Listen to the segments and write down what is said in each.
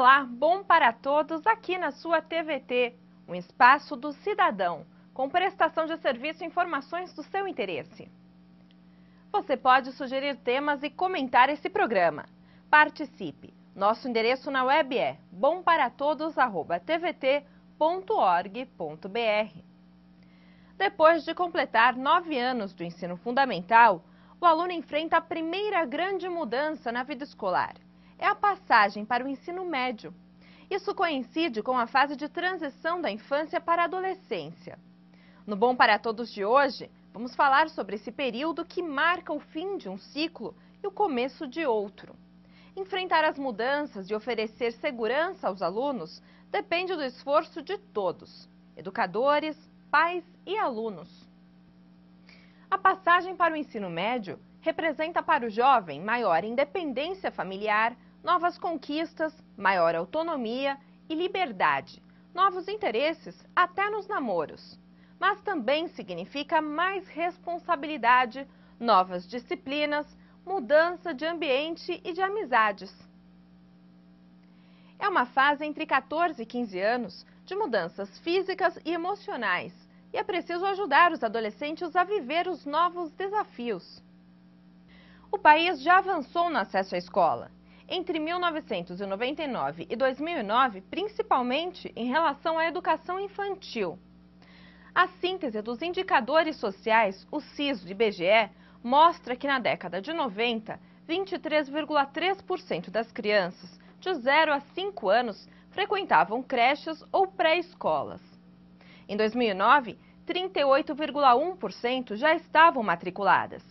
Olá, bom para todos aqui na sua TVT, um espaço do cidadão, com prestação de serviço e informações do seu interesse. Você pode sugerir temas e comentar esse programa. Participe! Nosso endereço na web é bomparatodos.tvt.org.br. Depois de completar nove anos do ensino fundamental, o aluno enfrenta a primeira grande mudança na vida escolar. É a passagem para o ensino médio. Isso coincide com a fase de transição da infância para a adolescência. No Bom para Todos de hoje, vamos falar sobre esse período que marca o fim de um ciclo e o começo de outro. Enfrentar as mudanças e oferecer segurança aos alunos depende do esforço de todos, educadores, pais e alunos. A passagem para o ensino médio representa para o jovem maior independência familiar, novas conquistas, maior autonomia e liberdade, novos interesses até nos namoros. Mas também significa mais responsabilidade, novas disciplinas, mudança de ambiente e de amizades. É uma fase entre 14 e 15 anos de mudanças físicas e emocionais e é preciso ajudar os adolescentes a viver os novos desafios. O país já avançou no acesso à escola. Entre 1999 e 2009, principalmente em relação à educação infantil. A síntese dos indicadores sociais, o CIS do IBGE, mostra que na década de 90, 23,3% das crianças de 0 a 5 anos frequentavam creches ou pré-escolas. Em 2009, 38,1% já estavam matriculadas.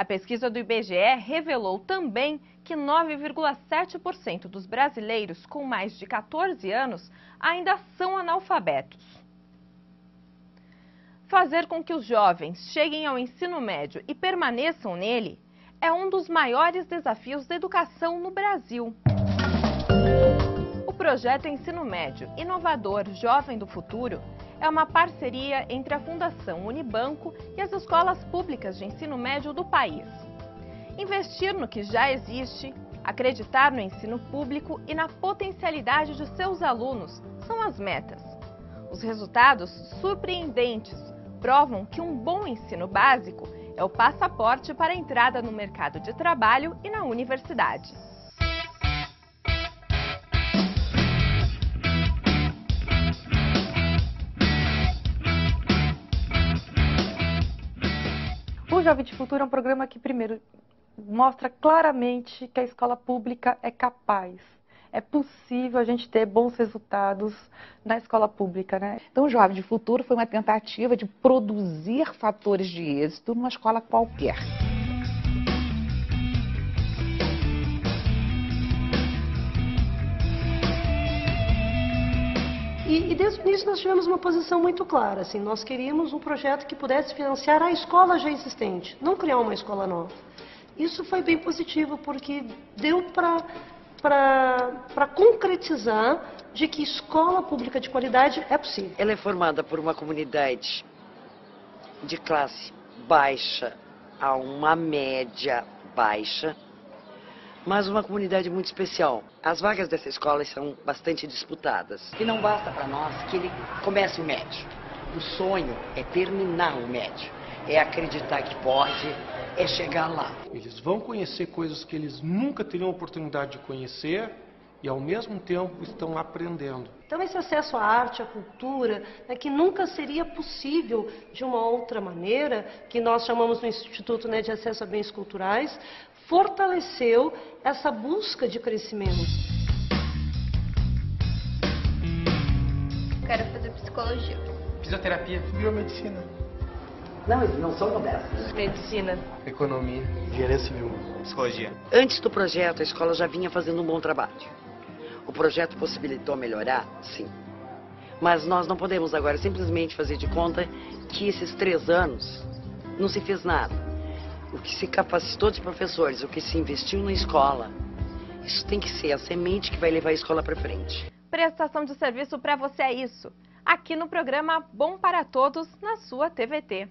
A pesquisa do IBGE revelou também que 9,7% dos brasileiros com mais de 14 anos ainda são analfabetos. Fazer com que os jovens cheguem ao ensino médio e permaneçam nele é um dos maiores desafios da educação no Brasil. O projeto Ensino Médio Inovador Jovem do Futuro é uma parceria entre a Fundação Unibanco e as escolas públicas de ensino médio do país. Investir no que já existe, acreditar no ensino público e na potencialidade de seus alunos são as metas. Os resultados surpreendentes provam que um bom ensino básico é o passaporte para a entrada no mercado de trabalho e na universidade. O Jovem de Futuro é um programa que, primeiro, mostra claramente que a escola pública é capaz. É possível a gente ter bons resultados na escola pública, né? Então, o Jovem de Futuro foi uma tentativa de produzir fatores de êxito numa escola qualquer. E, e, desde o início nós tivemos uma posição muito clara. Assim, nós queríamos um projeto que pudesse financiar a escola já existente, não criar uma escola nova. Isso foi bem positivo, porque deu para concretizar de que escola pública de qualidade é possível. Ela é formada por uma comunidade de classe baixa a uma média baixa, mas uma comunidade muito especial. As vagas dessa escola são bastante disputadas. E não basta para nós que ele comece o médio. O sonho é terminar o médio, é acreditar que pode, é chegar lá. Eles vão conhecer coisas que eles nunca teriam oportunidade de conhecer e ao mesmo tempo estão aprendendo. Então esse acesso à arte, à cultura, é que nunca seria possível de uma outra maneira, que nós chamamos no Instituto né, de Acesso a Bens Culturais, fortaleceu essa busca de crescimento. Quero fazer psicologia. Fisioterapia. Biomedicina. Não, eles não são modernos. Medicina. Economia. Engenharia civil. Psicologia. Antes do projeto, a escola já vinha fazendo um bom trabalho. O projeto possibilitou melhorar? Sim. Mas nós não podemos agora simplesmente fazer de conta que esses três anos não se fez nada. O que se capacitou de professores, o que se investiu na escola, isso tem que ser a semente que vai levar a escola para frente. Prestação de serviço para você é isso. Aqui no programa Bom para Todos, na sua TVT.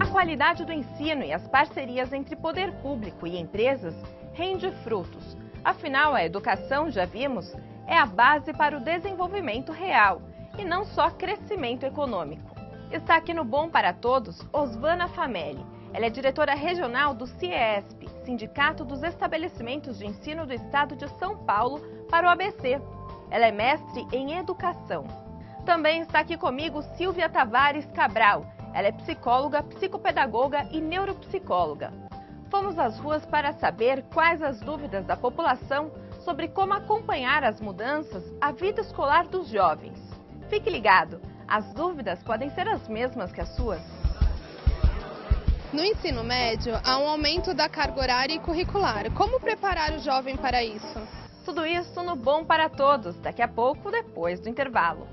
A qualidade do ensino e as parcerias entre poder público e empresas rende frutos Afinal, a educação, já vimos, é a base para o desenvolvimento real e não só crescimento econômico. Está aqui no Bom para Todos Osvana Famelli. Ela é diretora regional do CIESP, Sindicato dos Estabelecimentos de Ensino do Estado de São Paulo, para o ABC. Ela é mestre em educação. Também está aqui comigo Silvia Tavares Cabral. Ela é psicóloga, psicopedagoga e neuropsicóloga. Fomos às ruas para saber quais as dúvidas da população sobre como acompanhar as mudanças à vida escolar dos jovens. Fique ligado, as dúvidas podem ser as mesmas que as suas. No ensino médio, há um aumento da carga horária e curricular. Como preparar o jovem para isso? Tudo isso no Bom para Todos, daqui a pouco, depois do intervalo.